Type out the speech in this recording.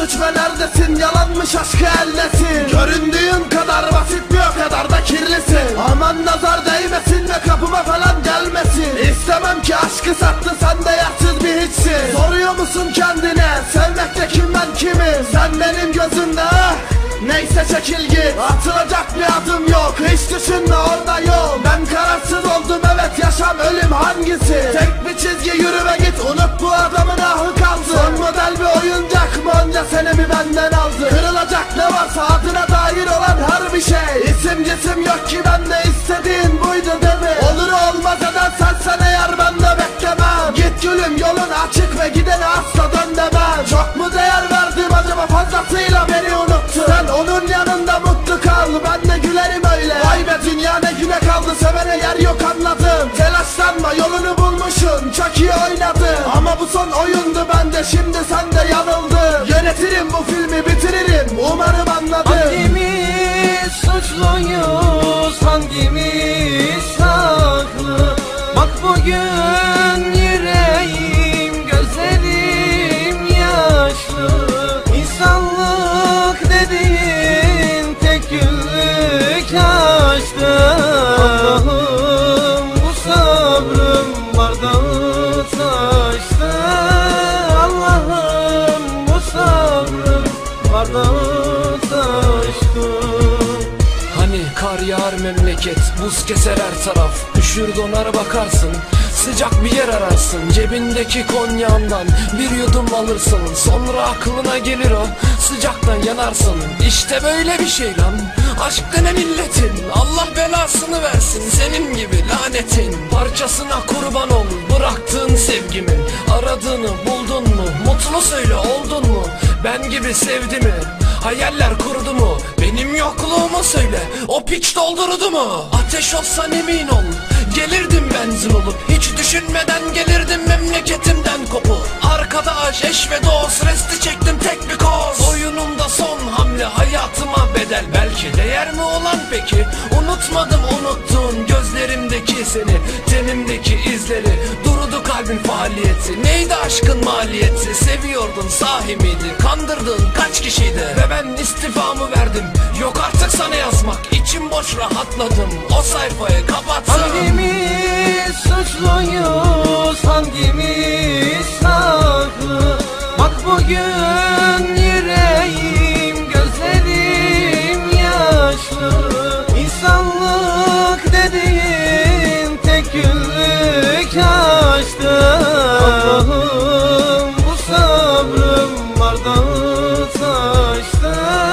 suç ve neredesin? Yalanmış aşkı ellesin Göründüğün kadar basit bir o kadar da kirlisin. Aman nazar değmesin ve kapıma falan gelmesin. İstemem ki aşkı sattı sen de yatsız bir hiçsin. Soruyor musun kendine? Sevmekte kim ben kimim Sen benim gözümde ah Neyse çekil git. Atılacak bir adım yok Hiç düşünme orada yol Ben kararsız oldum evet yaşam ölüm hangisi? Tek bir çizgi yürü ve git. Unut bu adamın ahı kaldı Son model bir oyuncak onca senemi benden aldı. Kırılacak ne varsa adına dair olan her bir şey. İsim cisim yok ki bende istediğin buydu değil mi Olur olmaz eden sensen eğer ben de beklemem. Git gülüm yolun açık ve gidene asla dön demem Çok mu değer verdim acaba fazlasıyla beni unuttu Sen onun yanında mutlu kal ben de gülerim öyle. Vay be dünya ne güne kaldı sevene yer yok anladım. Telaşlanma yolunu bulmuşsun çok iyi oynadın. Ama bu son oyundu bende şimdi sen de yanıldın Yönetirim bu filmi bitiririm. Umarım anladın. Hangimiz suçluyuz hangimiz haklı? Bak bugün yüreğim gözlerim yaşlı. İnsanlık dediğin tek günlük aşktı Hani kar yağar memleket Buz keser her taraf. Üşür donar bakarsın Sıcak bir yer ararsın. Cebindeki konyağından Bir yudum alırsın. Sonra aklına gelir o Sıcaktan yanarsın. İşte böyle bir şey lan. Aşk denen milletin Allah belasını versin. Senin gibi lanetin Parçasına kurban ol. Bıraktığın sevgimin Aradığını buldun mu? Mutlu söyle oldun mu? Ben gibi sevdi mi? Hayaller kurdu mu? Benim yokluğumu söyle. O piç doldurdu mu? Ateş olsan emin ol? Gelirdim benzin olup. Hiç düşünmeden gelirdim memleketimden kopup Arkadaş eş ve dost Resti çektim tek bir koz. Oyunumda son hamle hayatıma bedel. Belki değer mi olan peki? Unutmadım unuttuğun gözlerimdeki seni. Tenimdeki izleri. Durudu kalbin faaliyeti. Neydi aşkın maliyeti? Seviyordun sahi miydi? Kandırdığın kaç kişiydi? Ve ben istifamı verdim boş rahatladım. O sayfayı kapatsam Hangimiz suçluyuz hangimiz haklı Bak bugün yüreğim gözlerim yaşlı. İnsanlık dediğin tek günlük aşktı Allah'ım bu sabrım bardağı taştı